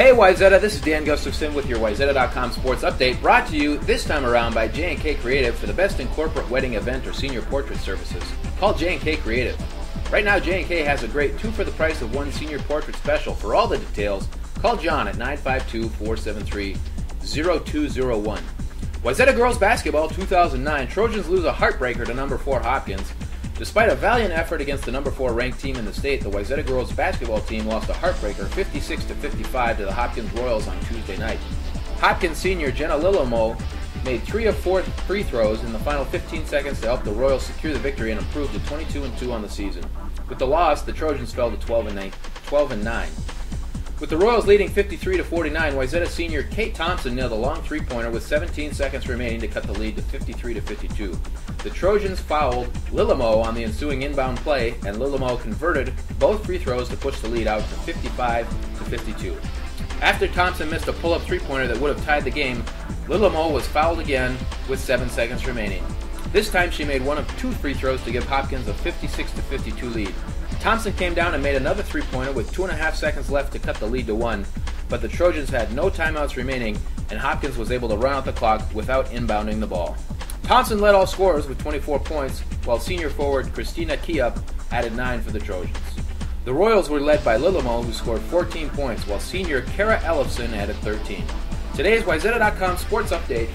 Hey Wayzata, this is Dan Gustafson with your Wayzata.com sports update, brought to you this time around by J&K Creative for the best in corporate wedding event or senior portrait services. Call J&K Creative. Right now, J&K has a great two for the price of one senior portrait special. For all the details, call Jon at 952-473-0201. Wayzata Girls Basketball 2009, Trojans lose a heartbreaker to number 4 Hopkins. Despite a valiant effort against the number 4 ranked team in the state, the Wayzata girls basketball team lost a heartbreaker 56 to 55 to the Hopkins Royals on Tuesday night. Hopkins senior Jenna Lillemoe made 3 of 4 free throws in the final 15 seconds to help the Royals secure the victory and improve to 22 and 2 on the season. With the loss, the Trojans fell to 12 and 9. 12 and 9. With the Royals leading 53 to 49, Wayzata senior Kate Thompson nailed a long three-pointer with 17 seconds remaining to cut the lead to 53 to 52. The Trojans fouled Lillemoe on the ensuing inbound play, and Lillemoe converted both free throws to push the lead out to 55 to 52. After Thompson missed a pull-up three-pointer that would have tied the game, Lillemoe was fouled again with 7 seconds remaining. This time she made one of two free throws to give Hopkins a 56 to 52 lead. Thompson came down and made another three pointer with two and a half seconds left to cut the lead to one, but the Trojans had no timeouts remaining, and Hopkins was able to run out the clock without inbounding the ball. Thompson led all scorers with 24 points, while senior forward Christina Kiup added 9 for the Trojans. The Royals were led by Lillemoe, who scored 14 points, while senior Kara Ellefson added 13. Today's Wayzata.com Sports Update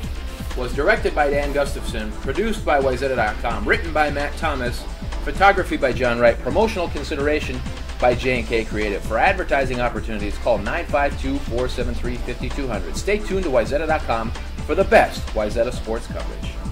was directed by Dan Gustafson, produced by Wayzata.com, written by Matt Thomas, Photography by Jon Wright. Promotional consideration by J&K Creative. For advertising opportunities, call 952-473-5200. Stay tuned to Wayzata.com for the best Wayzata sports coverage.